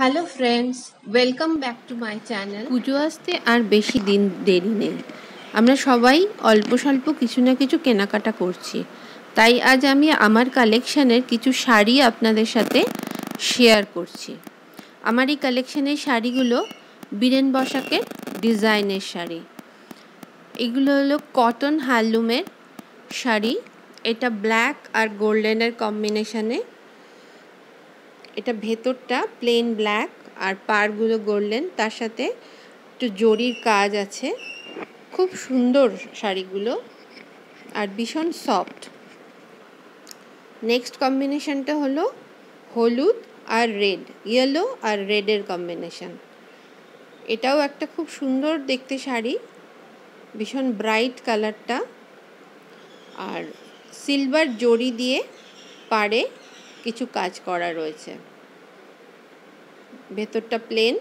Hello friends welcome back to my channel Puja আসতে আর বেশি দিন দেরি নেই। আমরা সবাই অল্প স্বল্প কিছু না কিছু কেনাকাটা করছি। তাই আজ আমি আমার কালেকশানের কিছু শাড়ি আপনাদের সাথে শেয়ার করছি। আমার এই কালেকশানের শাড়িগুলো বীরেন বসাকের ডিজাইনের শাড়ি। এগুলো হলো কটন হ্যান্ডলুমের শাড়ি। এটা ব্ল্যাক আর গোল্ডেনের কম্বিনেশনে এটা ভেতরটা প্লেন ব্ল্যাক আর পাড়গুলো গোল্ডেন তার সাথে একটু জরির কাজ আছে। খুব সুন্দর শাড়িগুলো আর ভীষণ সফট নেক্সট কম্বিনেশনটা হলো হলুদ আর রেড ইয়েলো আর রেডের কম্বিনেশন এটাও একটা খুব সুন্দর দেখতে শাড়ি, ভীষণ ব্রাইট কালারটা আর সিলভার জড়ি দিয়ে পাড়ে কিছু কাজ করা রয়েছে। ভেতরটা প্লেন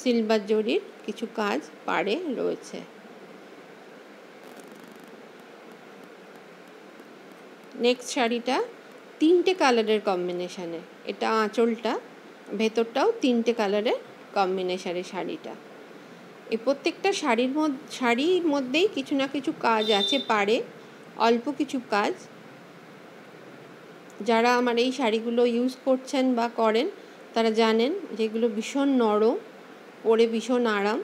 সিলভার জরির কিছু কাজ পারে রয়েছে। নেক্সট শাড়িটা তিনটে কালারের কম্বিনেশানে এটা আঁচলটা, ভেতরটাও তিনটে কালারের কম্বিনেশানের শাড়িটা। এই প্রত্যেকটা শাড়ির মধ্যে, শাড়ির মধ্যেই কিছু না কিছু কাজ আছে পাড়ে, অল্প কিছু কাজ যারা আমার এই শাড়িগুলো ইউজ করছেন বা করেন, তারা জানেন যেগুলো ভীষণ নরম, পরে ভীষণ আরাম।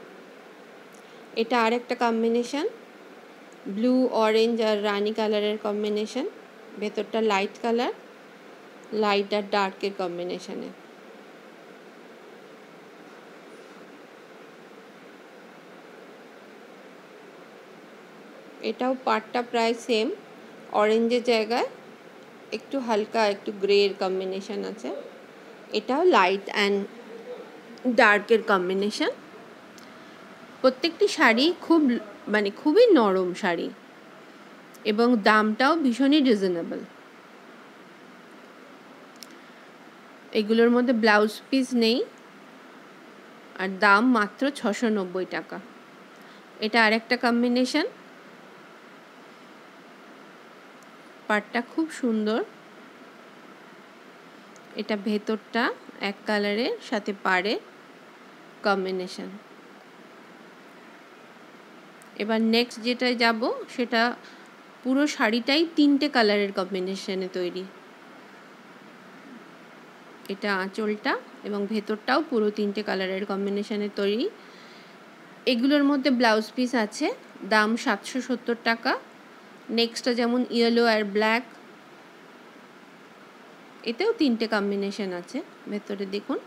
এটা আর একটা কম্বিনেশান ব্লু অরেঞ্জ আর রানি কালারের কম্বিনেশান ভেতরটা লাইট কালার লাইট আর ডার্কের কম্বিনেশানে এটাও পাটটা প্রায় সেম অরেঞ্জের জায়গায় একটু হালকা, একটু গ্রে এর কম্বিনেশন আছে। এটাও লাইট অ্যান্ড ডার্কের কম্বিনেশন প্রত্যেকটি শাড়ি খুব মানে খুবই নরম শাড়ি এবং দামটাও ভীষণই রিজনেবল এগুলোর মধ্যে ব্লাউজ পিস নেই আর দাম মাত্র ছশো নব্বই টাকা। এটা আরেকটা কম্বিনেশন পাটটা খুব সুন্দর। এটা ভেতরটা এক কালারের, সাথে পাড়ে কম্বিনেশন এবার নেক্সট যেটা যাব, সেটা পুরো শাড়িটাই তিনটে কালারের কম্বিনেশনে তৈরি। এটা আঁচলটা এবং ভেতরটাও পুরো তিনটে কালারের কম্বিনেশনে তৈরি। এগুলোর মধ্যে ব্লাউজ পিস আছে, দাম সাতশো সত্তর টাকা। নেক্সটটা যেমন ইয়েলো আর ব্ল্যাক এতেও তিনটে কম্বিনেশন আছে। ভেতরে দেখুন।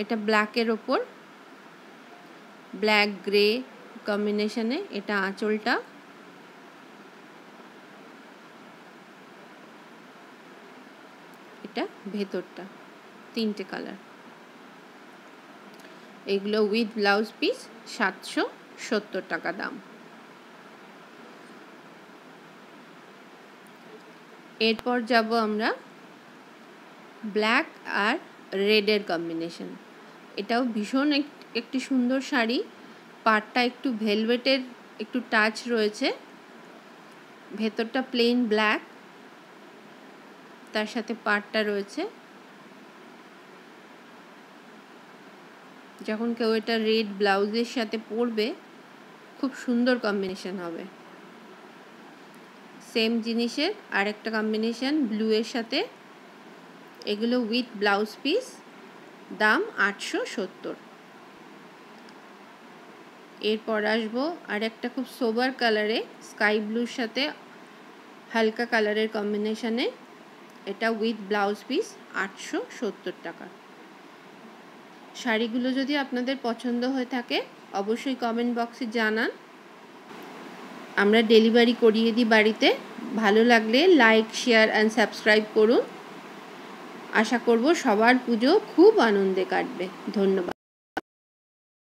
এটা ব্ল্যাকের ওপর ব্ল্যাক গ্রে কম্বিনেশনে এটা আঁচলটা। এটা ভেতরটা, তিনটে কালার এগুলো উইথ ব্লাউজ পিস সাতশো। সত্তর টাকা দাম। এরপর যাব আমরা ব্ল্যাক আর রেডের কম্বিনেশন। এটাও ভীষণ একটি সুন্দর শাড়ি। পাটটা একটু ভেলভেটের একটু টাচ রয়েছে। ভেতরটা প্লেন ব্ল্যাক। তার সাথে পাটটা রয়েছে। যখন কেউ এটা রেড ব্লাউজের সাথে পরবে খুব সুন্দর কম্বিনেশন হবে। সেম জিনিসের আরেকটা কম্বিনেশন ব্লু এর সাথে এগুলো উইথ ব্লাউজ পিস দাম আটশো সত্তর। এরপর আসব আর একটা খুব সোবার কালারে স্কাই ব্লুর সাথে হালকা কালারের কম্বিনেশানে এটা উইথ ব্লাউজ পিস আটশো সত্তর টাকা। শাড়িগুলো যদি আপনাদের পছন্দ হয়ে থাকে অবশ্যই কমেন্ট বক্সে জানান। আমরা ডেলিভারি করিয়ে দিই বাড়িতে। ভালো লাগলে লাইক শেয়ার অ্যান্ড সাবস্ক্রাইব করুন। আশা করব সবার পুজো খুব আনন্দে কাটবে। ধন্যবাদ।